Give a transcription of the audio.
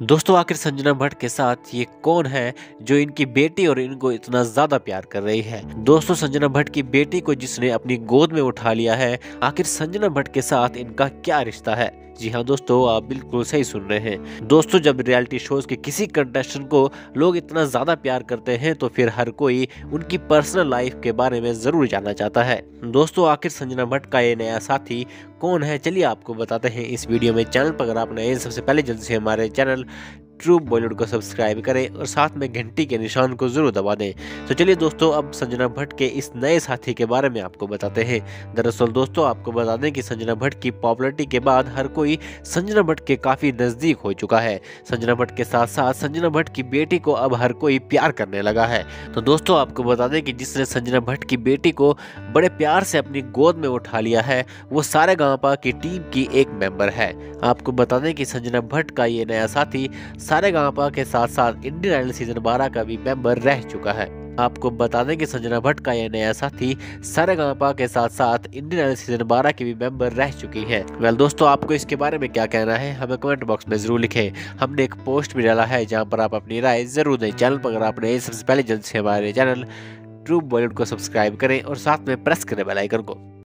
दोस्तों, आखिर संजना भट्ट के साथ ये कौन है जो इनकी बेटी और इनको इतना ज़्यादा प्यार कर रही है? दोस्तों, संजना भट्ट की बेटी को जिसने अपनी गोद में उठा लिया है, आखिर संजना भट्ट के साथ इनका क्या रिश्ता है? जी हाँ दोस्तों, आप बिल्कुल सही सुन रहे हैं। दोस्तों, जब रियलिटी शोज़ के किसी कंटेस्टेंट को लोग इतना ज़्यादा प्यार करते हैं तो फिर हर कोई उनकी पर्सनल लाइफ के बारे में ज़रूर जानना चाहता है। दोस्तों, आखिर संजना भट्ट का ये नया साथी कौन है? चलिए आपको बताते हैं इस वीडियो में। चैनल पर अगर आप नए सबसे पहले जल्दी से हमारे चैनल ट्रू बॉलीवुड को सब्सक्राइब करें और साथ में घंटी के निशान को ज़रूर दबा दें। तो चलिए दोस्तों, अब संजना भट्ट के इस नए साथी के बारे में आपको बताते हैं। दरअसल दोस्तों, आपको बता दें कि संजना भट्ट की पॉपुलरिटी के बाद हर कोई संजना भट्ट के काफ़ी नज़दीक हो चुका है। संजना भट्ट के साथ साथ संजना भट्ट की बेटी को अब हर कोई प्यार करने लगा है। तो दोस्तों, आपको बता दें कि जिसने संजना भट्ट की बेटी को बड़े प्यार से अपनी गोद में उठा लिया है, वो सारे गाँव की टीम की एक मेंबर है। आपको बता दें कि संजना भट्ट का ये नया साथी सारे गांपा के साथ साथ इंडियन आइडल सीज़न 12 का भी मेंबर रह चुका है। आपको बता दें कि संजना भट्ट का यह नया साथी सारे गांपा के साथ साथ इंडियन आइडल सीज़न 12 की भी मेंबर रह चुकी है। वेल दोस्तों, आपको इसके बारे में क्या कहना है, हमें कमेंट बॉक्स में ज़रूर लिखें। हमने एक पोस्ट भी डाला है जहाँ पर आप अपनी राय ज़रूर दें। चैनल पर अगर आपने सबसे पहले जल्द से हमारे चैनल ट्रू बॉलीवुड को सब्सक्राइब करें और साथ में प्रेस करें बेलाइकन को।